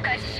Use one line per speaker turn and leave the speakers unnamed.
撃を開始します